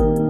you.